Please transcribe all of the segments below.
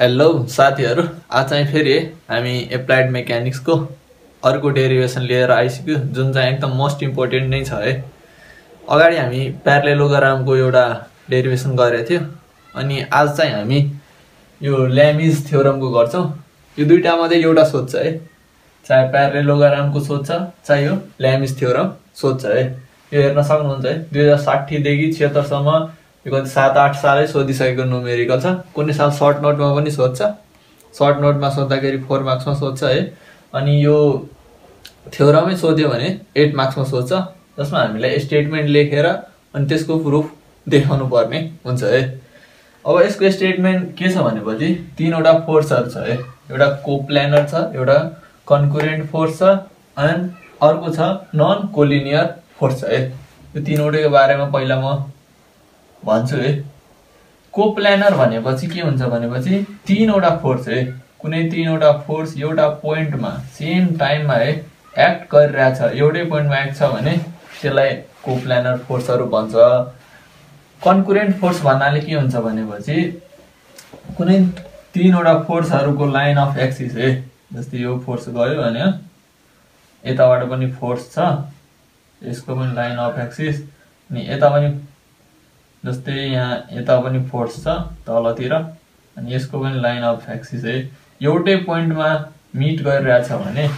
Hello साथीहरू। आज चाहिँ फेरि हामी एप्लाइड मेकानिक्सको अर्को डेरिभेसन लिएर आइसक्यो जुन चाहिँ एकदम मोस्ट इम्पोर्टेन्ट नै छ है। अगाडि हामी प्यारलेलोग्रामको एउटा डेरिभेसन गरेको थियो अनि आज चाहिँ हामी यो ल्यामिज थ्योरमको गर्छौँ। यो दुइटा मात्रै एउटा सोध्छ है। चाहे प्यारलेलोग्रामको सोध्छ चाहे यो ल्यामिज थ्योरम सोध्छ है। यो हेर्न सक्नुहुन्छ है दुई हजार साठीदेखि छिहत्तरसम्म यो कति सात आठ सालै सोधिसकेको नुमेरिकल छ। कुनै साल सर्ट नोटमा पनि सोध्छ। सर्ट नोटमा सोद्धाखेरि फोर मार्क्समा सोध्छ है। अनि यो थ्योरमै सोध्यो भने एट मार्क्समा सोध्छ। जसमा हामीलाई स्टेटमेन्ट लेखेर अनि त्यसको प्रुफ देखाउनु पर्ने हुन्छ है। अब यसको स्टेटमेन्ट के छ भनेपछि तिनवटा फोर्सहरू छ है। एउटा कोप्लानर छ एउटा कन्कुरेन्ट फोर्स छ एन्ड अर्को छ नन कोलिनियर फोर्स छ है। यो तिनवटैको बारेमा पहिला म भन्छु है। कोप्लानर भनेपछि के हुन्छ भनेपछि तिनवटा फोर्स है। कुनै तिनवटा फोर्स एउटा पोइन्टमा सेम टाइममा है एक्ट गरिरहेछ एउटै पोइन्टमा एक्ट छ भने त्यसलाई कोप्लानर फोर्सहरू भन्छ। कन्कुरेन्ट फोर्स भन्नाले के हुन्छ भनेपछि कुनै तिनवटा फोर्सहरूको लाइन अफ एक्सिस है। जस्तै यो फोर्स गयो भने यताबाट पनि फोर्स छ यसको पनि लाइन अफ एक्सिस अनि यता पनि जस्तै यहाँ यता पनि फोर्स छ तलतिर अनि यसको पनि लाइन अफ एक्सिस है। एउटै पोइन्टमा मिट गरिरहेछ भने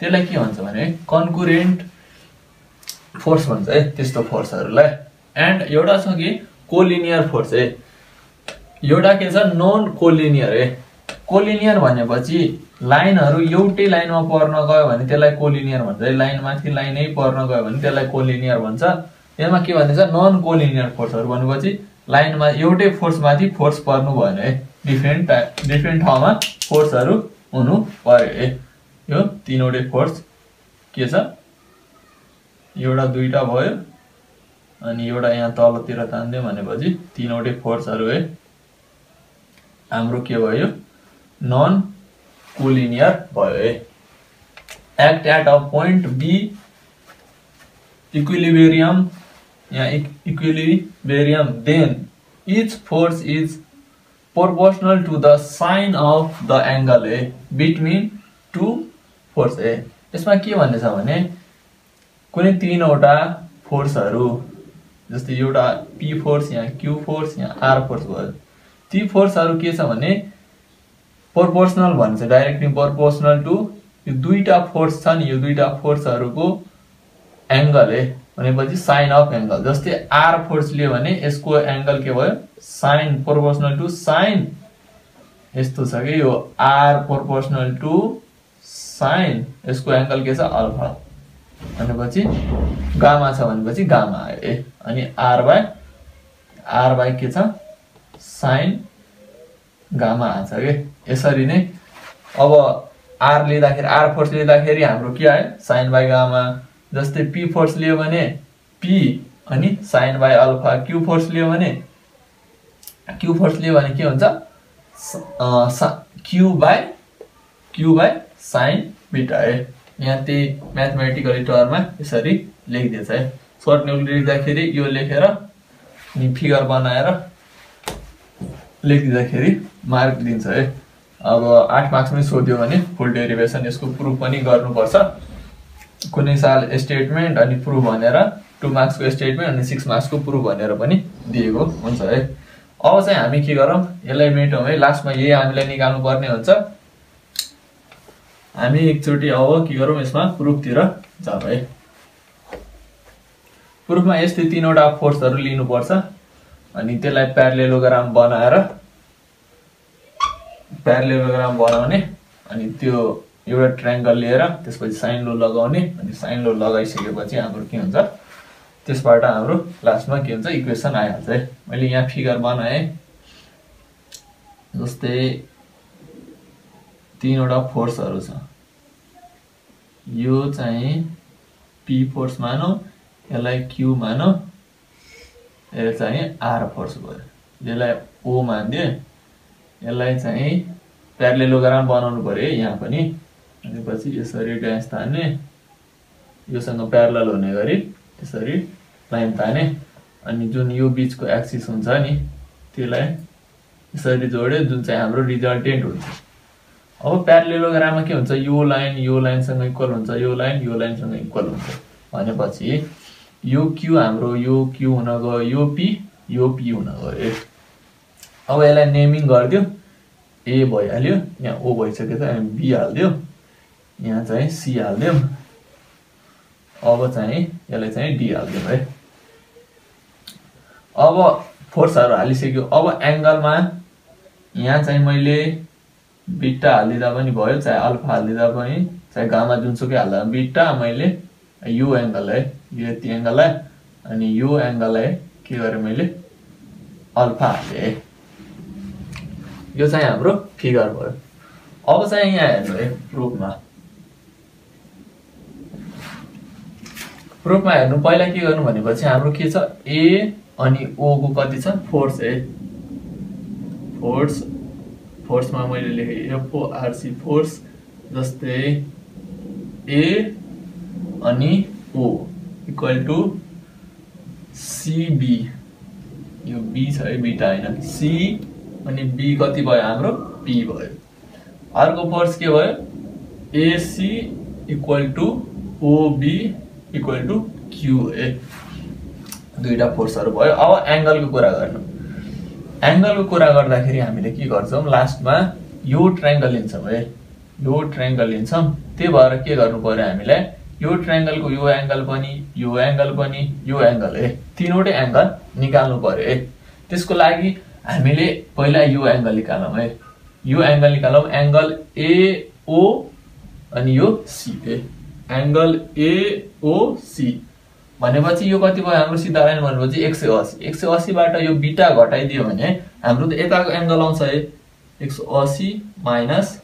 त्यसलाई के भन्छ भने कन्कुरेन्ट फोर्स भन्छ है त्यस्तो फोर्सहरूलाई एन्ड एउटा छ कि कोलिनियर फोर्स है। एउटा के छ? नन कोलिनियर है। कोलिनियर भनेपछि लाइनहरू एउटै लाइनमा पर्न गयो भने त्यसलाई कोलिनियर भन्छ लाइन माथि लाइनै पर्न गयो भने त्यसलाई कोलिनियर भन्छ। यसमा के भनिन्छ नन कोलिनियर फोर्सहरू भनेपछि लाइनमा एउटै फोर्समाथि फोर्स पर्नु भएन है? डिफ्रेन्ट डिफ्रेन्ट ठाउँमा फोर्सहरू हुनु पर्यो है? यो तिनवटै फोर्स के छ? एउटा दुईवटा भयो अनि एउटा यहाँ तलतिर तानिदियो भनेपछि तिनवटै फोर्सहरू है? हाम्रो के भयो? नन कोलिनियर भयो है? Act at a point be equilibrium yeah equilibrium then each force is proportional to the sine of the angle है between two फोर्स है यसमा के भन्ने छ भने, कुनै तिनवटा फोर्सहरू जस्तै एउटा पी फोर्स यहाँ क्यु फोर्स यहाँ आर फोर्स भयो। ती फोर्सहरू के भन्छ डाइरेक्टली प्रोपोर्सनल टु यो दुईवटा फोर्स यो दुईवटा फोर्सहरूको एङ्गल है भनेपछि साइन अफ एङ्गल जस्तै आर फोर्स लियो भने यसको एङ्गल के भयो? Sine proportional to sine. यस्तो छ कि यो आर प्रोपोर्सनल टु साइन यसको एङ्गल के छ? अल्फा। भनेपछि गामा छ भनेपछि गामा आयो ए। अनि आर बाई आर बाई के छ? साइन गामा आछ कि? यसरी नै। अब आर लिँदाखेरि आर फोर्स लिँदाखेरि हाम्रो के आयो? Sine by gamma. जस्तै पी फोर्स लियो भने पी अनि sine by alpha Q force लियो भने क्यु फोर्स लियो भने के हुन्छ? Q by Q by sine beta है यहाँ त्यही म्याथमेटिकल टर्ममा यसरी लेखिदिएछ है। सर्ट नोट लेख्दाखेरि यो लेखेर अनि फिगर बनाएर लेखिदिँदाखेरि मार्क दिन्छ है। अब आठ मार्क्समै सोध्यो भने फुल डेरिभेसन यसको प्रुफ पनि गर्नुपर्छ। कुनै साल स्टेटमेन्ट अनि प्रुफ भनेर टु मार्क्सको स्टेटमेन्ट अनि सिक्स मार्क्सको प्रुफ भनेर पनि दिएको हुन्छ है। अब चाहिँ हामी के गरौँ? यसलाई मेटौँ है। लास्टमा यही हामीलाई निकाल्नु पर्ने हुन्छ। हामी एकचोटि अब के गरौँ यसमा? प्रुफतिर जाउँ है। प्रुफमा यस्तै तिनवटा फोर्सहरू लिनुपर्छ। अनि त्यसलाई प्यारलेलोग्राम बनाएर प्यारलेलोग्राम बनाउने अनि त्यो एउटा ट्राइङ्गल लिएर त्यसपछि साइन लो लगाउने अनि साइन लो लगाइसकेपछि हाम्रो के हुन्छ? त्यसबाट हाम्रो लास्टमा के हुन्छ? इक्वेसन आइहाल्छ है। मैले यहाँ फिगर बनाएँ। जस्तै तिनवटा फोर्सहरू छ। यो चाहिँ पी फोर्स मानौँ यसलाई क्यु मानौँ यो चाहिँ आर फोर्स भयो। यसलाई ओ मानिदियो यसलाई चाहिँ प्यारलेलोग्राम बनाउनु पऱ्यो है यहाँ पनि। भनेपछि यसरी ड्यास तान्ने योसँग प्यारल हुने गरी त्यसरी लाइन ताने अनि जुन यो बिचको एक्सिस हुन्छ नि त्यसलाई यसरी जोड्यो जुन चाहिँ हाम्रो रिजल्टेन्ट हुन्छ। अब प्यारलेलोग्राममा के हुन्छ? यो लाइन यो लाइनसँग इक्वल हुन्छ यो लाइन यो लाइनसँग इक्वल हुन्छ। भनेपछि यो क्यु हाम्रो यो क्यु हुन गयो यो पी यो पी हुन गयो। अब यसलाई नेमिङ गरिदियो। ए भइहाल्यो यहाँ ओ भइसक्यो त बी हालिदियो। यहाँ चाहिँ सी हालिदिउँ। अब चाहिँ यसलाई चाहिँ डी हालिदिउँ है। अब फोर्सहरू हालिसक्यो। अब एङ्गलमा यहाँ चाहिँ मैले बिट्टा हालिदिँदा पनि भयो चाहे अल्फा हालिदिँदा पनि चाहे गामा जुनसुकै हाल्दा बिट्टा मैले यो एङ्गल है यो यति एङ्गललाई अनि यो एङ्गललाई के गरेँ मैले? अल्फा हालेँ यो चाहिँ हाम्रो फिगर भयो। अब चाहिँ यहाँ हेर्नु है प्रुफमा। प्रुफमा हेर्नु पहिला के गर्नु भनेपछि हाम्रो के छ? ए अनि ओको कति छ? फोर्स है फोर्स फोर्समा मैले लेखेँ एफओआरसी फोर्स जस्तै ए अनि ओ इक्वल टु सिबी यो बी छ है बिटा होइन। सी अनि बी कति भयो? हाम्रो पी भयो। अर्को फोर्स के भयो? AC equal to OB equal to Q A दुईवटा फोर्सहरू भयो। अब एङ्गलको कुरा गर्नु। एङ्गलको कुरा गर्दाखेरि हामीले के गर्छौँ? लास्टमा यो ट्राइङ्गल लिन्छौँ है? यो ट्राइङ्गल लिन्छौँ। त्यही भएर के गर्नु पऱ्यो हामीलाई? यो ट्राइङ्गलको यो एङ्गल पनि यो एङ्गल पनि यो एङ्गल है? तिनवटै एङ्गल निकाल्नु पऱ्यो है? त्यसको लागि हामीले पहिला यो एङ्गल निकालौँ है? यो एङ्गल निकालौँ। एङ्गल एओ अनि यो सी है? एङ्गल एओसी भनेपछि यो कति भयो? हाम्रो सिधा लाइन भनेपछि एक सय असी एक सय असीबाट यो बिटा घटाइदियो भने हाम्रो त यताको एङ्गल आउँछ है। एक सय असी माइनस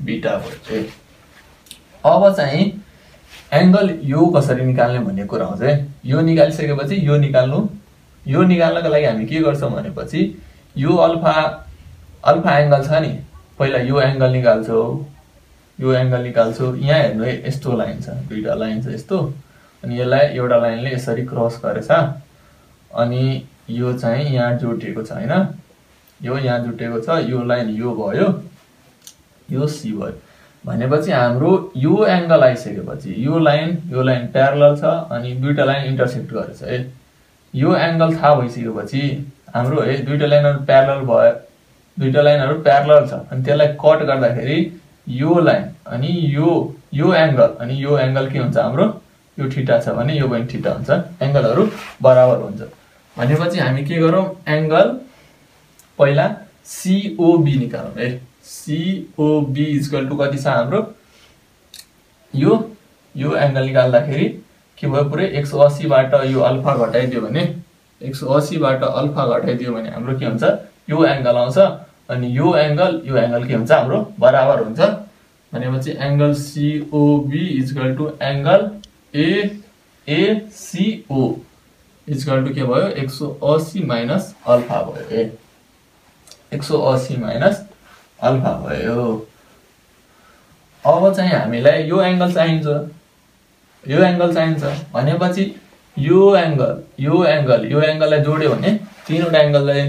बिटा भयो। अब चाहिँ एङ्गल यो कसरी निकाल्ने भन्ने कुरा आउँछ है। यो निकालिसकेपछि यो निकाल्नु। यो निकाल्नको लागि हामी के गर्छौँ भनेपछि यो अल्फा अल्फा एङ्गल छ नि। पहिला यो एङ्गल निकाल्छौँ। यो एङ्गल निकाल्छु। यहाँ हेर्नु है यस्तो लाइन छ दुईवटा लाइन छ यस्तो। अनि यसलाई एउटा लाइनले यसरी क्रस गरेछ। अनि यो चाहिँ यहाँ जोडिएको छ होइन? यो यहाँ जुटेको छ यो लाइन यो भयो यो सी भयो। भनेपछि हाम्रो यो एङ्गल आइसकेपछि यो लाइन यो लाइन प्यारल छ अनि दुईवटा लाइन इन्टरसेक्ट गरेछ है? यो एङ्गल थाहा भइसकेपछि हाम्रो है दुईवटा लाइनहरू प्यारल भयो दुईवटा लाइनहरू प्यारल छ। अनि त्यसलाई कट गर्दाखेरि यो लाइन अनि यो यो एङ्गल अनि यो एङ्गल के हुन्छ हाम्रो? यो ठिटा छ भने यो पनि ठिटा हुन्छ। एङ्गलहरू बराबर हुन्छ। भनेपछि हामी के गरौँ? एङ्गल पहिला सिओबी निकालौँ है। सिओबी इजकल टु कति छ हाम्रो? यो यो एङ्गल निकाल्दाखेरि के भयो पुरै? एक सौ असीबाट यो अल्फा घटाइदियो भने एक सौ असीबाट अल्फा घटाइदियो भने हाम्रो के हुन्छ? यो एङ्गल आउँछ। अनि यो एङ्गल यो एङ्गल के हुन्छ हाम्रो? बराबर हुन्छ। भनेपछि angle COB equal to angle AOC equal to के भयो? एक सौ असी माइनस अल्फा भयो। ए एक सौ असी माइनस अल्फा भयो। अब चाहिँ हामीलाई यो एङ्गल चाहिन्छ। यो एङ्गल चाहिन्छ। भनेपछि यो एङ्गल यो एङ्गल यो एङ्गललाई जोड्यो भने तिनवटा एङ्गललाई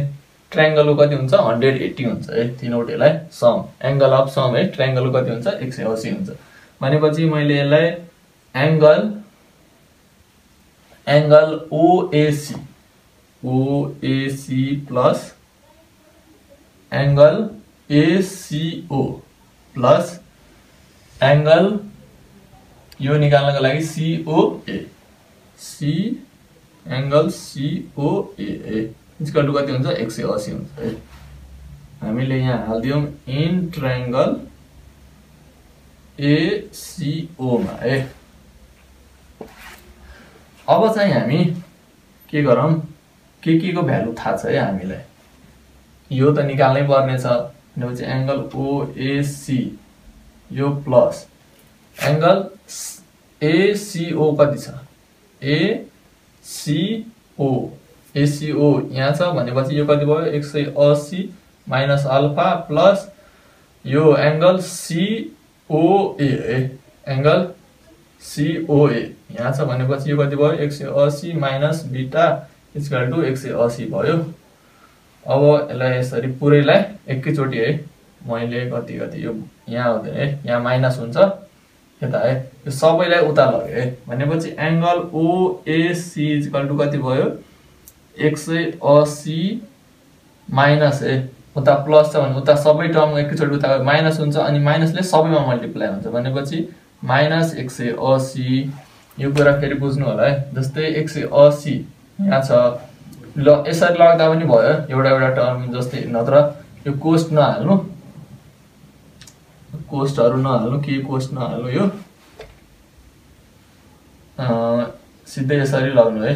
ट्राइङ्गलको कति हुन्छ? हन्ड्रेड एट्टी हुन्छ है? तिनवटैलाई सम। एङ्गल अफ सम है? ट्राइङ्गलको कति हुन्छ? एक सय असी हुन्छ। भनेपछि मैले यसलाई angle angle OAC OAC plus angle ACO plus angle यो निकाल्नको लागि COA. C angle COA equal to कति हुन्छ एक सय असी हुन्छ। है हामीले यहाँ हालिदियौँ इन ट्राइङ्गल एसिओमा है अब चाहिँ हामी के गरौँ? के के को भ्यालु थाहा छ है हामीलाई? यो त निकाल्नै पर्ने छ भनेपछि एङ्गल ओएसी यो प्लस। एङ्गल एसिओ कति छ? एसिओ एसिओ यहाँ छ भनेपछि यो कति भयो? एक सय असी माइनस अल्फा प्लस यो एङ्गल सिओए एङ्गल सिओए यहाँ छ भनेपछि यो कति भयो? एक सय असी माइनस बिटा इजकल टु एक सय असी भयो। अब यसलाई यसरी पुरैलाई एकैचोटि है मैले कति कति यो यहाँ हुँदैन है यहाँ माइनस हुन्छ। यता है यो सबैलाई उता लग्यो है। भनेपछि एङ्गल ओएसी इजिकल टु कति भयो? एक सय असी माइनस है उता प्लस छ भने उता सबै टर्म एकैचोटि उता माइनस हुन्छ अनि माइनसले सबैमा मल्टिप्लाई हुन्छ। भनेपछि माइनस एक सय असी यो कुरा फेरि बुझ्नु होला है। जस्तै एक सय असी यहाँ छ। ल यसरी लग्दा पनि भयो एउटा एउटा टर्म जस्तै नत्र। यो कोस्ट नहाल्नु। कोस्टहरू नहाल्नु के कोस्ट नहाल्नु यो? सिधै यसरी लग्नु है।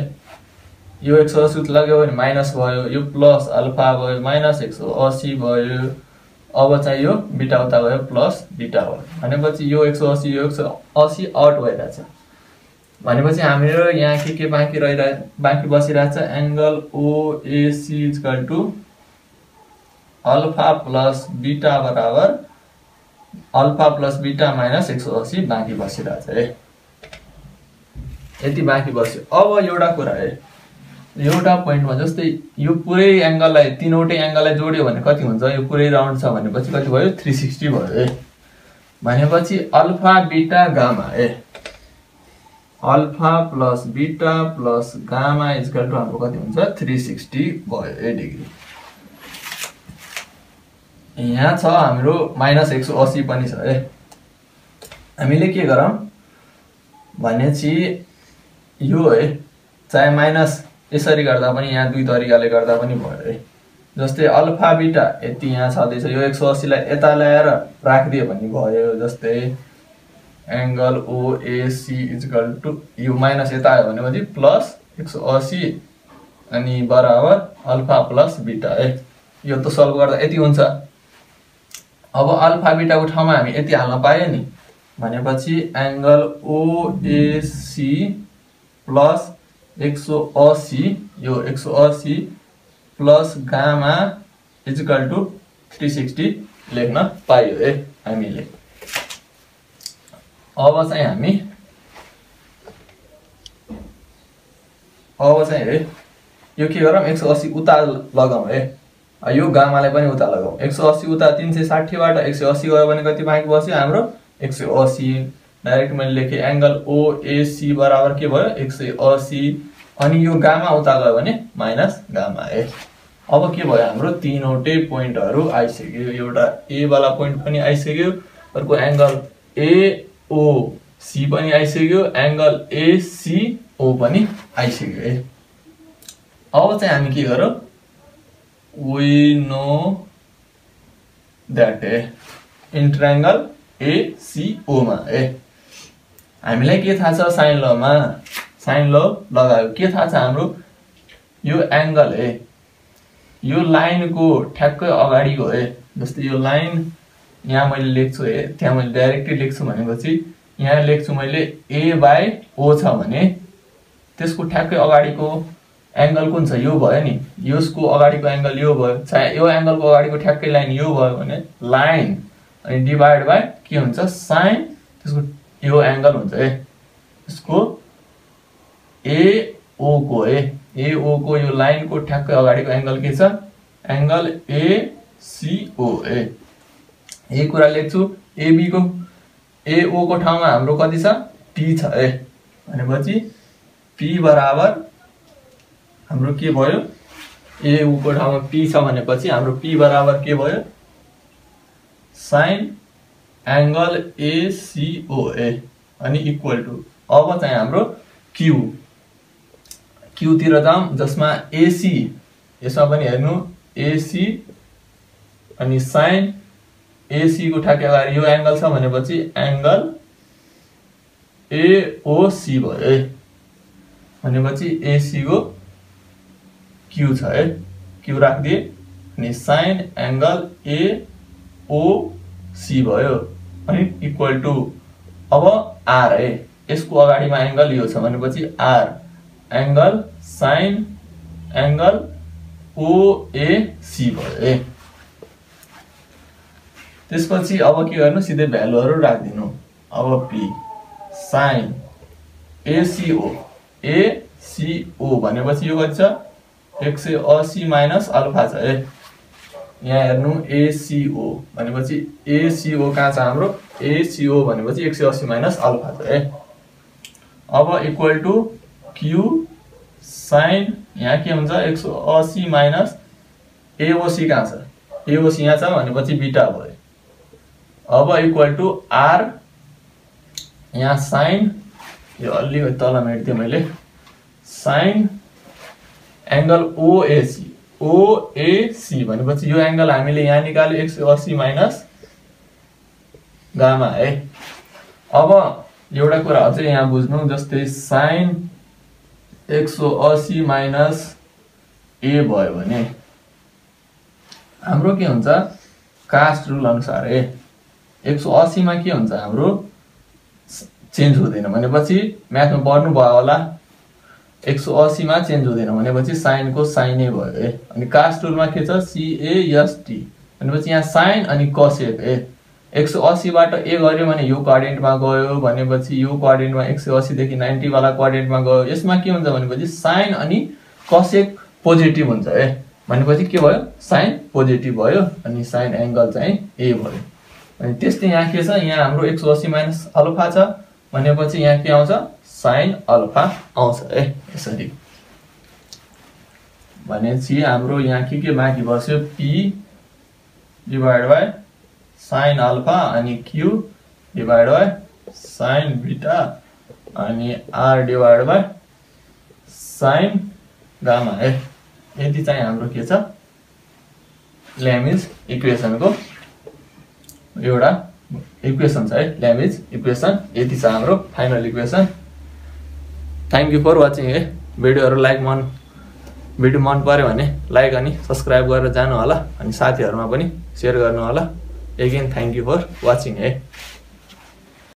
यो एक सय असी लाग्यो भने माइनस भयो यो प्लस अल्फा भयो माइनस एक सय असी भयो। अब चाहिँ यो बिटा उता भयो प्लस बिटा भयो भनेपछि यो एक सय असी यो एक सय असी आउट भइरहेछ। भनेपछि हाम्रो यहाँ के के बाँकी रहिरह बाँकी बसिरहेछ? Angle OAC equal to alpha plus beta बराबर अल्फा प्लस बिटा माइनस एक सौ असी बाँकी बसिरहेछ है यति बाँकी बस्यो। अब एउटा कुरा है एउटा पोइन्टमा जस्तै यो पुरै एङ्गललाई तिनवटै एङ्गललाई जोड्यो भने कति हुन्छ? यो पुरै राउन्ड छ भनेपछि कति भयो? थ्री सिक्सटी भयो है भनेपछि अल्फा बिटा गामा है alpha plus beta plus gamma equal to हाम्रो कति हुन्छ? थ्री सिक्सटी भयो ए डिग्री यहाँ छ हाम्रो माइनस एक सौ असी पनि छ है हामीले के गरौँ? भनेपछि यो है चाहे माइनस यसरी गर्दा पनि यहाँ दुई तरिकाले गर्दा पनि भयो है। जस्तै अल्फा बिटा यति यहाँ छँदैछ। यो एक सौ असीलाई यता ल्याएर राखिदियो भने भयो। जस्तै एङ्गल ओएसी इजकल टु यो माइनस यता आयो भनेपछि प्लस एक सौ असी अनि बराबर अल्फा प्लस बिटा है। यो त सल्भ गर्दा यति हुन्छ। अब अल्फा बिटाको ठाउँमा हामी यति हाल्न पायो नि। भनेपछि एङ्गल ओएसी प्लस एक सौ असी यो एक सौ असी plus gamma equal to three sixty लेख्न पायो है हामीले। अब चाहिँ हामी अब चाहिँ है यो के गरौँ? एक सौ अस्सी उता लगाउँ है। यो गामालाई पनि उता लगाउँ। एक सौ अस्सी उता तिन सय साठीबाट एक सय अस्सी गयो भने कति बाँकी बस्यो? हाम्रो एक सय अस्सी डाइरेक्ट मैले लेखेँ एङ्गल ओएसी बराबर के भयो? एक सय अस्सी अनि यो गामा उता गयो भने माइनस गामा है अब के भयो? हाम्रो तिनवटै पोइन्टहरू आइसक्यो। एउटा एवाला पोइन्ट पनि आइसक्यो अर्को एङ्गल ए सी पनि आइसक्यो एङ्गल एसिओ पनि आइसक्यो। है अब चाहिँ हामी के गरौँ? We know that a in triangle एसिओमा है हामीलाई के थाहा छ साइन लमा साइन ल लगायो। के थाहा छ हाम्रो? यो एङ्गल है यो लाइनको ठ्याक्कै अगाडिको है जस्तै यो लाइन यहाँ मैले लेख्छु है त्यहाँ मैले डाइरेक्टली लेख्छु भनेपछि यहाँ लेख्छु मैले ए बाई ओ छ भने त्यसको ठ्याक्कै अगाडिको एङ्गल कुन छ? यो भयो नि। यसको अगाडिको एङ्गल यो भयो। चाहे यो एङ्गलको अगाडिको ठ्याक्कै लाइन यो भयो भने लाइन अनि डिभाइड बाई के हुन्छ? साइन। त्यसको यो एङ्गल हुन्छ है यसको एओको है एओको यो लाइनको ठ्याक्कै अगाडिको एङ्गल के छ एङ्गल ए यही कुरा लेख्छु एबीको एओको ठाउँमा हाम्रो कति छ टी छ है भनेपछि पी बराबर हाम्रो के भयो एउको ठाउँमा पी छ भनेपछि हाम्रो पी बराबर के भयो साइन एङ्गल एसिओए अनि इक्वल टु अब चाहिँ हाम्रो क्यु क्युतिर जाउँ जसमा एसी यसमा पनि हेर्नु एसी अनि साइन एसीको ठ्याक्कै अगाडि यो एङ्गल छ भनेपछि एङ्गल एओसी भयो है भनेपछि एसीको क्यु छ है क्यु राखिदिए अनि साइन एङ्गल एओसी भयो अनि इक्वल टु अब आर है यसको अगाडिमा एङ्गल यो छ भनेपछि R angle sine angle OAC भयो है त्यसपछि अब के गर्नु? सिधै भ्यालुहरू राखिदिनु। अब पी साइन एसिओ एसिओ भनेपछि यो कति छ? एक सय असी माइनस अल्फा छ है यहाँ हेर्नु एसिओ भनेपछि एसिओ कहाँ छ हाम्रो? एसिओ भनेपछि एक सय असी माइनस अल्फा छ है। अब इक्वल टु क्यु साइन यहाँ के हुन्छ? एक सय असी माइनस एओसी कहाँ छ? एओसी यहाँ छ भनेपछि बिटा भयो। अब इक्वल टु आर यहाँ साइन यो अलिकति तल मेटिदिएँ मैले साइन एङ्गल ओएसी ओएसी भनेपछि यो एङ्गल हामीले यहाँ निकाल्यो एक सय असी माइनस गामा है अब एउटा कुरा अझै यहाँ बुझ्नु जस्तै साइन एक सौ असी माइनस ए भयो भने हाम्रो के हुन्छ? कास्ट रुल अनुसार है एक सौ असीमा के हुन्छ? हाम्रो चेन्ज हुँदैन भनेपछि म्याथमा पढ्नु भयो होला। एक सौ असीमा चेन्ज हुँदैन भनेपछि साइनको साइनै भयो है अनि कास्ट रुलमा के छ? सिएएसटी भनेपछि यहाँ साइन अनि कसेक है एक सौ असीबाट ए गऱ्यो भने यो क्वाड्रेन्टमा गयो भनेपछि यो क्वाड्रेन्टमा एक सय असीदेखि नाइन्टीवाला क्वाड्रेन्टमा गयो। यसमा के हुन्छ भनेपछि साइन अनि कसेक पोजिटिभ हुन्छ है भनेपछि के भयो? साइन पोजिटिभ भयो अनि साइन एङ्गल चाहिँ ए भयो। अनि त्यस्तै यहाँ के छ? यहाँ हाम्रो एक सौ असी माइनस अल्फा छ। भनेपछि यहाँ के आउँछ? साइन अल्फा आउँछ है यसरी। भनेपछि हाम्रो यहाँ के के बाँकी बस्यो? P divide by sine alpha अनि Q divide by sine beta अनि R divide by sine gamma है। यति चाहिँ हाम्रो के छ? ल्यामिज इक्वेसनको एउटा इक्वेसन छ है। ल्यामिज इक्वेसन यति छ हाम्रो final equation thank you for watching है भिडियोहरू लाइक मन भिडियो मन पऱ्यो भने लाइक अनि सब्सक्राइब गरेर जानु होला अनि साथीहरूमा पनि सेयर गर्नु होला again thank you for watching है